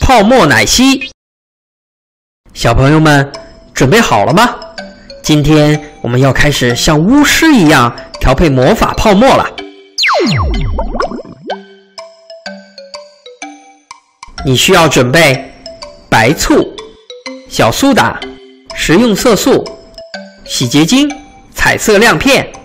泡沫奶昔，小朋友们准备好了吗？今天我们要开始像巫师一样调配魔法泡沫了。你需要准备白醋、小苏打、食用色素、洗洁精、彩色亮片。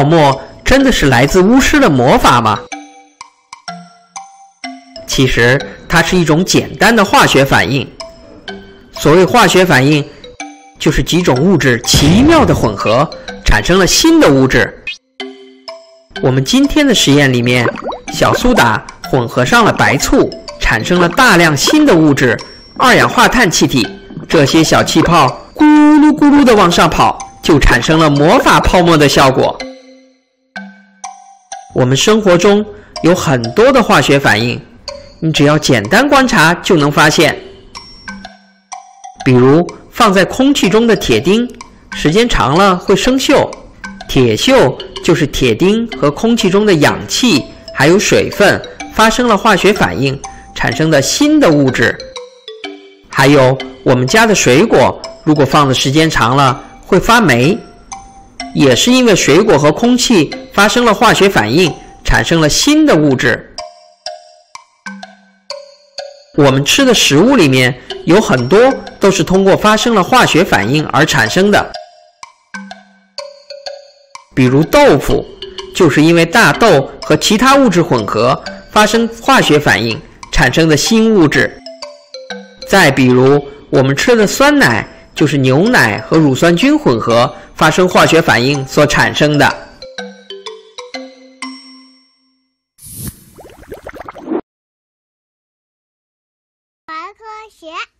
泡沫真的是来自巫师的魔法吗？其实它是一种简单的化学反应。所谓化学反应，就是几种物质奇妙的混合，产生了新的物质。我们今天的实验里面，小苏打混合上了白醋，产生了大量新的物质——二氧化碳气体。这些小气泡咕噜咕噜地往上跑，就产生了魔法泡沫的效果。我们生活中有很多的化学反应，你只要简单观察就能发现。比如放在空气中的铁钉，时间长了会生锈，铁锈就是铁钉和空气中的氧气还有水分发生了化学反应产生的新的物质。还有我们家的水果，如果放的时间长了会发霉。也是因为水果和空气发生了化学反应，产生了新的物质。我们吃的食物里面有很多都是通过发生了化学反应而产生的，比如豆腐，就是因为大豆和其他物质混合发生化学反应产生的新物质。再比如我们吃的酸奶，就是牛奶和乳酸菌混合，发生化学反应所产生的。玩科学。